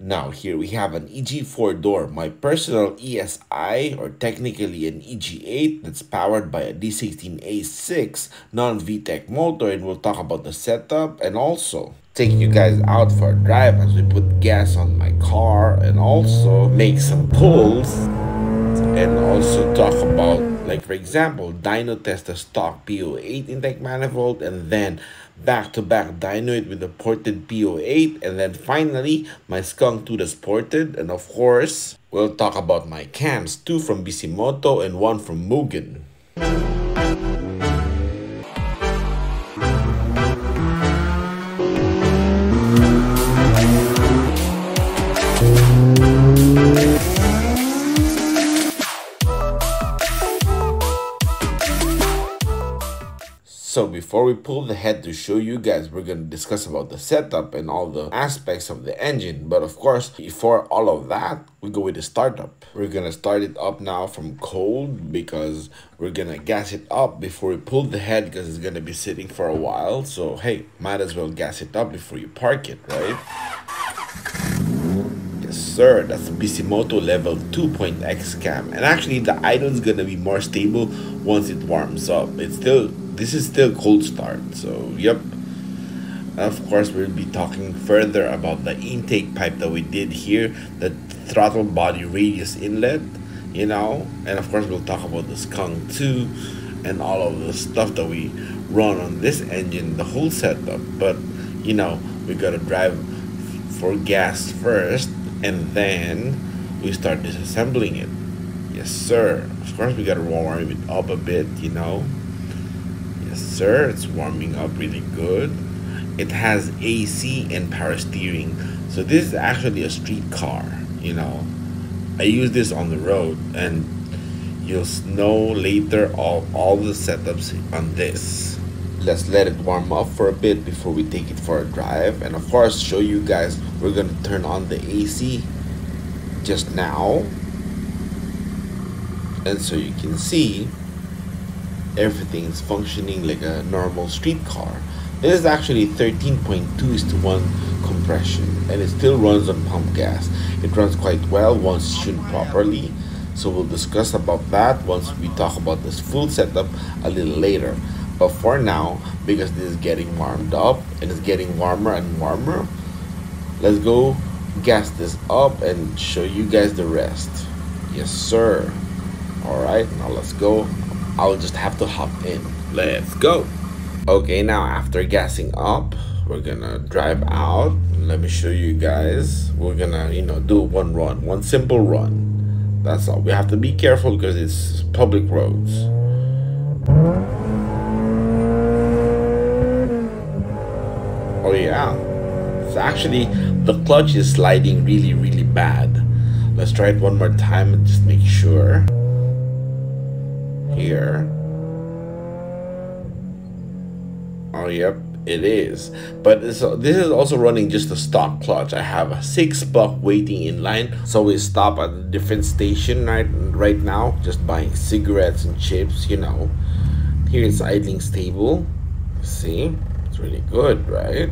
Now here we have an EG4 door, my personal ESI or technically an EG8 that's powered by a D16A6 non-VTEC motor and we'll talk about the setup and also take you guys out for a drive as we put gas on my car and also make some pulls and also talk about like for example dyno test the stock P08 intake manifold and then back to back dyno it with the ported P08 and then finally my skunk 2 that's ported and of course we'll talk about my cams two from Bisimoto and one from Mugen. So before we pull the head to show you guys, we're going to discuss about the setup and all the aspects of the engine. But of course, before all of that, we go with the startup. We're going to start it up now from cold because we're going to gas it up before we pull the head because it's going to be sitting for a while. So hey, might as well gas it up before you park it, right? Yes, sir. That's Bisimoto level 2.x cam. And actually, the idle is to be more stable once it warms up. It's still this is still cold start so yep. Of course we'll be talking further about the intake pipe that we did here the throttle body radius inlet you know and of course we'll talk about the skunk 2 and all of the stuff that we run on this engine the whole setup. But you know we gotta drive for gas first and then we start disassembling it. Yes sir. Of course we gotta warm it up a bit you know sir. It's warming up really good. It has AC and power steering. So this is actually a street car, you know. I use this on the road and you'll know later all, all the setups on this. Let's let it warm up for a bit before we take it for a drive. And of course, show you guys, we're going to turn on the AC just now. And so you can see everything is functioning like a normal street car. This is actually 13.2 is to 1 compression and it still runs on pump gas. It runs quite well once tuned properly. So we'll discuss about that once we talk about this full setup a little later. But for now, because this is getting warmed up and it's getting warmer and warmer, let's go gas this up and show you guys the rest. Yes, sir. All right, now let's go. I'll just have to hop in. Let's go. Okay, now after gassing up, we're gonna drive out. Let me show you guys. We're gonna, you know, do one run, one simple run. That's all. We have to be careful because it's public roads. Oh yeah. It's actually, the clutch is sliding really, really bad. Let's try it one more time and just make sure here. Oh, yep, it is. But this, this is also running just a stock clutch. I have a six puck waiting in line. So we stop at a different station right, right now, just buying cigarettes and chips, you know. Here is it's idling stable. See, it's really good, right?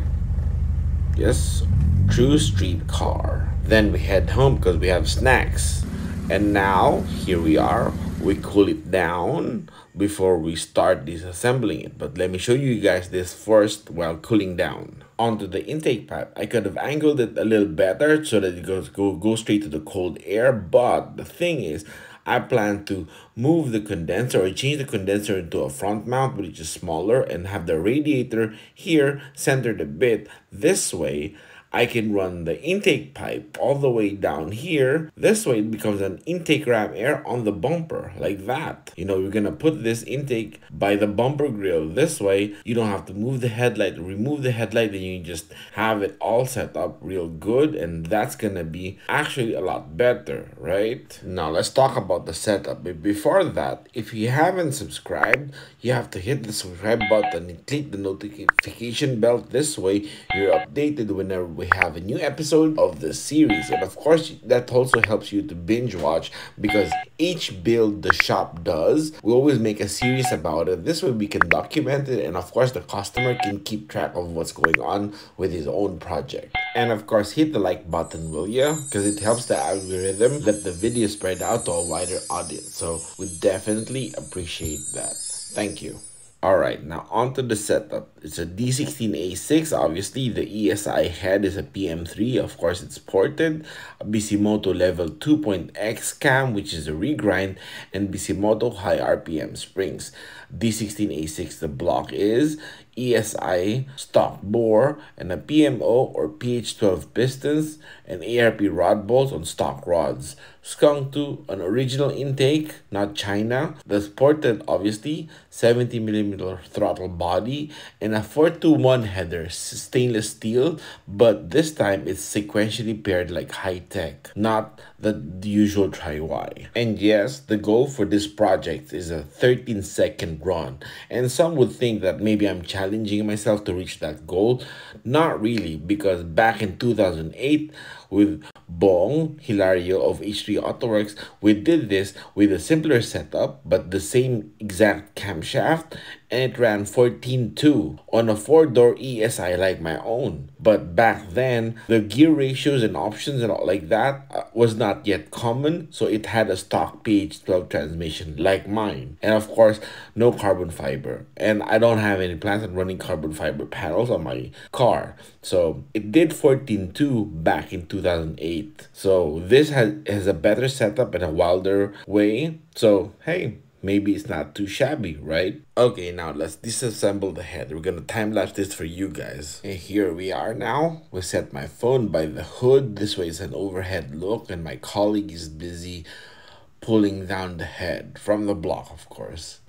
Yes, true street car. Then we head home because we have snacks. And now, here we are we cool it down before we start disassembling it. But let me show you guys this first while cooling down. Onto the intake pipe. I could have angled it a little better so that it goes go, go straight to the cold air. But the thing is I plan to move the condenser or change the condenser into a front mount which is smaller and have the radiator here centered a bit this way I can run the intake pipe all the way down here. This way it becomes an intake ram air on the bumper like that. You know, you're gonna put this intake by the bumper grill. This way you don't have to move the headlight, remove the headlight, and you just have it all set up real good. And that's gonna be actually a lot better, right? Now let's talk about the setup. But before that, if you haven't subscribed, you have to hit the subscribe button and click the notification bell. This way you're updated whenever we we have a new episode of the series. And of course, that also helps you to binge watch because each build the shop does, we always make a series about it. This way we can document it and of course the customer can keep track of what's going on with his own project. And of course, hit the like button, will ya? Because it helps the algorithm let the video spread out to a wider audience. So we definitely appreciate that. Thank you. Alright, now onto the setup. It's a D16A6, obviously the ESI head is a PM3, of course it's ported, a Bisimoto level 2.x cam which is a regrind, and Bisimoto high RPM springs. D16A6 the block is ESI stock bore and a PMO or PH12 pistons and ARP rod bolts on stock rods. Skunk 2 an original intake, not China. The ported obviously 70mm throttle body and a 421 header, stainless steel, but this time it's sequentially paired like high tech, not the usual tri-Y. And yes, the goal for this project is a 13 second run. And some would think that maybe I'm challenging myself to reach that goal. Not really, because back in 2008, with Bong Hilario of H3 AutoWorks, we did this with a simpler setup but the same exact camshaft and it ran 14.2 on a 4-door ESI like my own. But back then, the gear ratios and options and all like that uh, was not yet common, so it had a stock PH12 transmission like mine. And of course, no carbon fiber. And I don't have any plans on running carbon fiber panels on my car. So it did 14.2 back in 2008. So this has, has a better setup and a wilder way. So hey, maybe it's not too shabby, right? Okay, now let's disassemble the head. We're gonna time-lapse this for you guys. And here we are now. We set my phone by the hood. This way it's an overhead look and my colleague is busy pulling down the head from the block, of course.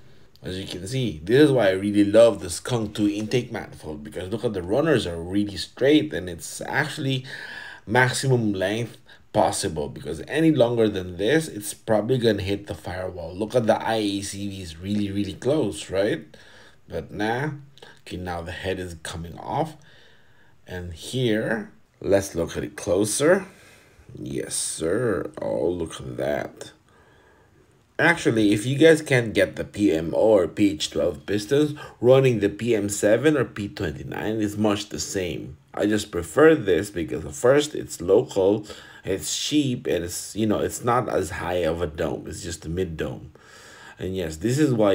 As you can see, this is why I really love the Skunk 2 intake manifold because look at the runners are really straight and it's actually maximum length possible because any longer than this, it's probably going to hit the firewall. Look at the IACV is really, really close, right? But nah, okay, now the head is coming off. And here, let's look at it closer. Yes, sir. Oh, look at that. Actually, if you guys can't get the PMO or PH12 pistons, running the PM7 or P29 is much the same. I just prefer this because first, it's local it's cheap and it's you know it's not as high of a dome. It's just a mid dome. And yes this is why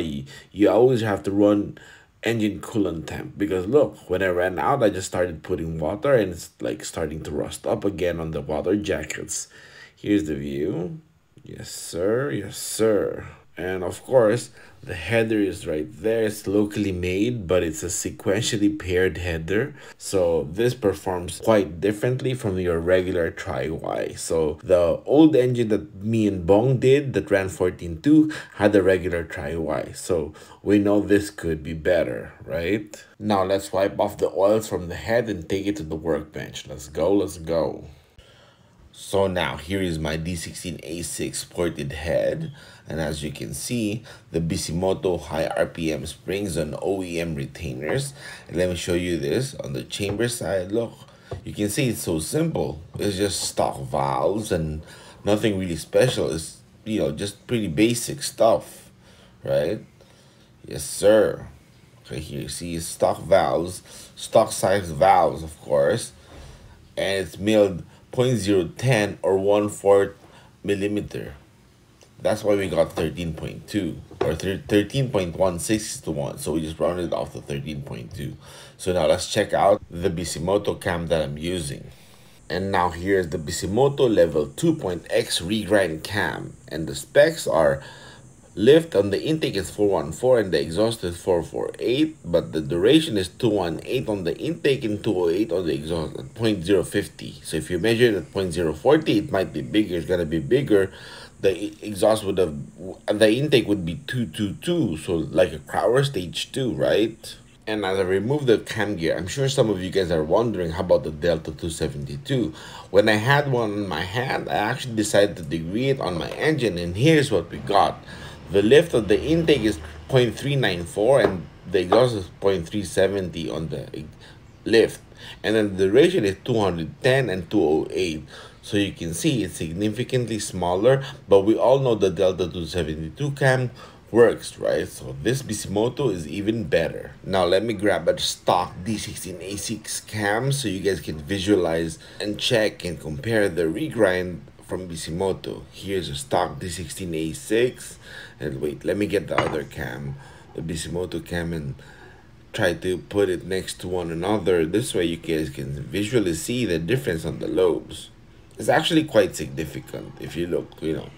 you, always have to run engine coolant temp. Because look when i ran out i just started putting water and it's like starting to rust up again on the water jackets. Here's the view. Yes sir. Yes sir and of course the header is right there. It's locally made but it's a sequentially paired header. So this performs quite differently from your regular tri-y so the old engine that me and bong did that ran 14.2 had a regular tri-y so we know this could be better right? Now let's wipe off the oils from the head and take it to the workbench. Let's go let's go so now here is my D16A6 ported head and as you can see the Bisimoto high RPM springs on OEM retainers. And let me show you this on the chamber side. Look you can see it's so simple. It's just stock valves and nothing really special. It's you know just pretty basic stuff right? Yes sir. Okay here you see stock valves stock size valves of course. And it's milled 0.010 or 1 4 millimeter. That's why we got 13.2 or 13.16 to 1. So we just rounded off to 13.2. So now let's check out the Bisimoto cam that I'm using. And now here's the Bisimoto level 2.x regrind cam. And the specs are Lift on the intake is 414 and the exhaust is 448, but the duration is 218 on the intake and 208 on the exhaust at 0.050. So if you measure it at 0.040, it might be bigger, it's gonna be bigger. The exhaust would have, the intake would be 222, so like a Crower stage 2, right? And as I remove the cam gear, I'm sure some of you guys are wondering how about the Delta 272. When I had one in my hand, I actually decided to degree it on my engine and here's what we got. The lift of the intake is 0.394 and the exhaust is 0.370 on the lift. And then the ratio is 210 and 208 so you can see it's significantly smaller but we all know the delta 272 cam works right? So this bisimoto is even better. Now let me grab a stock d16a6 cam so you guys can visualize and check and compare the regrind from bisimoto here's a stock d16a6 and wait let me get the other cam the bisimoto cam and try to put it next to one another. This way you guys can visually see the difference on the lobes. It's actually quite significant if you look, you know,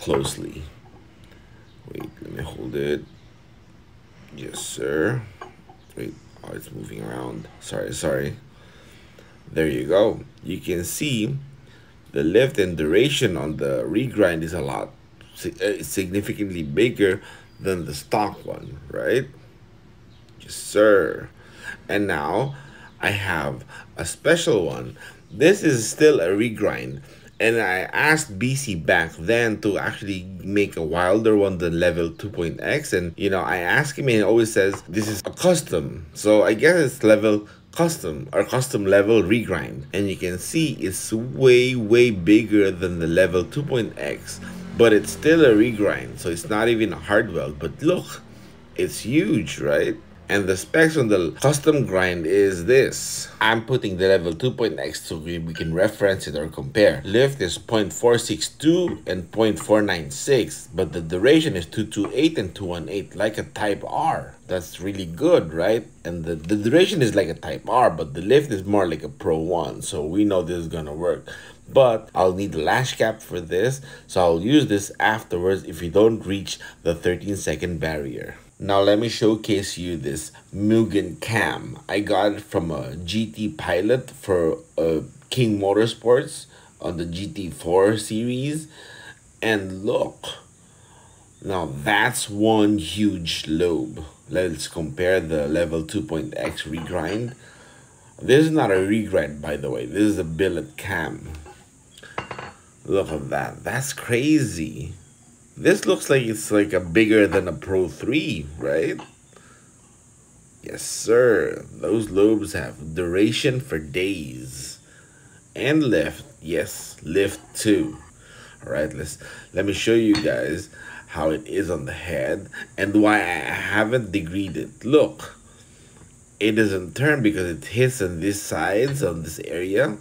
closely. Wait, let me hold it. Yes, sir. Wait, oh, it's moving around. Sorry, sorry. There you go. You can see the lift and duration on the regrind is a lot uh, significantly bigger than the stock one, right? Yes, sir. And now I have a special one. This is still a regrind. And I asked BC back then to actually make a wilder one than level 2.x. And, you know, I asked him and he always says this is a custom. So I guess it's level custom or custom level regrind. And you can see it's way, way bigger than the level 2.x. But it's still a regrind. So it's not even a hard weld. But look, it's huge, right? And the specs on the custom grind is this. I'm putting the level 2.x so we, we can reference it or compare. Lift is 0.462 and 0.496, but the duration is 228 and 218, like a Type R. That's really good, right? And the, the duration is like a Type R, but the lift is more like a Pro 1, so we know this is gonna work but I'll need the lash cap for this so I'll use this afterwards if we don't reach the 13 second barrier. Now let me showcase you this Mugen cam. I got it from a GT Pilot for uh, King Motorsports on the GT4 series. And look, now that's one huge lobe. Let's compare the level 2.x regrind. This is not a regrind by the way, this is a billet cam. Look at that, that's crazy. This looks like it's like a bigger than a Pro 3, right? Yes, sir. Those lobes have duration for days. And lift. Yes, lift too. Alright, let's let me show you guys how it is on the head and why I haven't degreed it. Look, it doesn't turn because it hits on these sides on this area.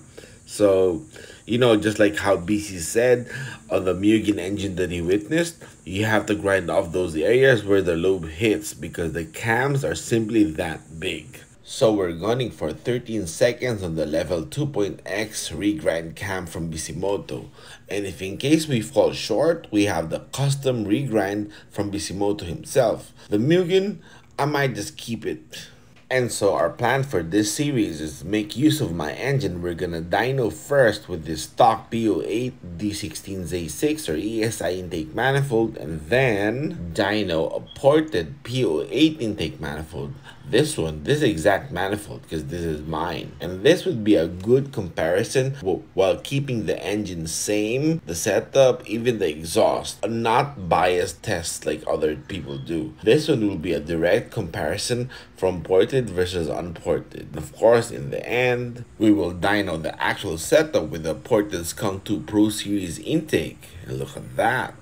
So you know, just like how BC said on the Mugen engine that he witnessed, you have to grind off those areas where the lobe hits because the cams are simply that big. So we're gunning for 13 seconds on the level 2.x regrind cam from Bisimoto. And if in case we fall short, we have the custom regrind from Bisimoto himself. The Mugen, I might just keep it. And so our plan for this series is make use of my engine. We're gonna dyno first with this stock P08 D16Z6 or ESI intake manifold and then dyno a ported P08 intake manifold this one, this exact manifold, because this is mine. And this would be a good comparison while keeping the engine same, the setup, even the exhaust. Not biased test like other people do. This one will be a direct comparison from ported versus unported. Of course, in the end, we will dine on the actual setup with the ported Skunk 2 Pro Series intake. And look at that,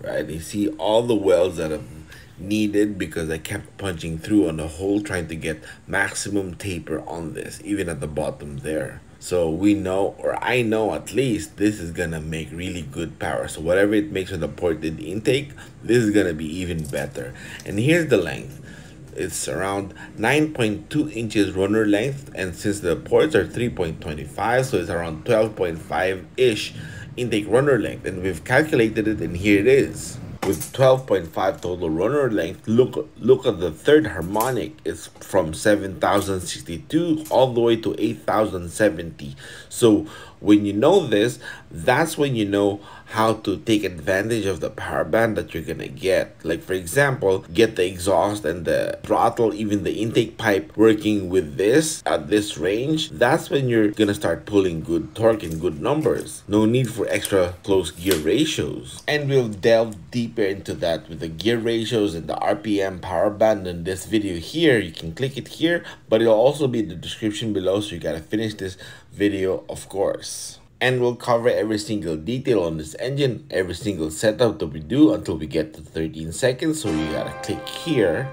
right? You see all the welds that have needed because I kept punching through on the hole trying to get maximum taper on this, even at the bottom there. So we know, or I know at least, this is gonna make really good power. So whatever it makes on the ported intake, this is gonna be even better. And here's the length. It's around 9.2 inches runner length, and since the ports are 3.25, so it's around 12.5-ish intake runner length. And we've calculated it, and here it is with 12.5 total runner length look look at the third harmonic it's from 7062 all the way to 8070 so When you know this, that's when you know how to take advantage of the power band that you're gonna get. Like for example, get the exhaust and the throttle, even the intake pipe working with this at this range. That's when you're gonna start pulling good torque and good numbers. No need for extra close gear ratios. And we'll delve deeper into that with the gear ratios and the RPM power band in this video here. You can click it here, but it'll also be in the description below. So you gotta finish this video, of course and we'll cover every single detail on this engine, every single setup that we do until we get to 13 seconds. So you gotta click here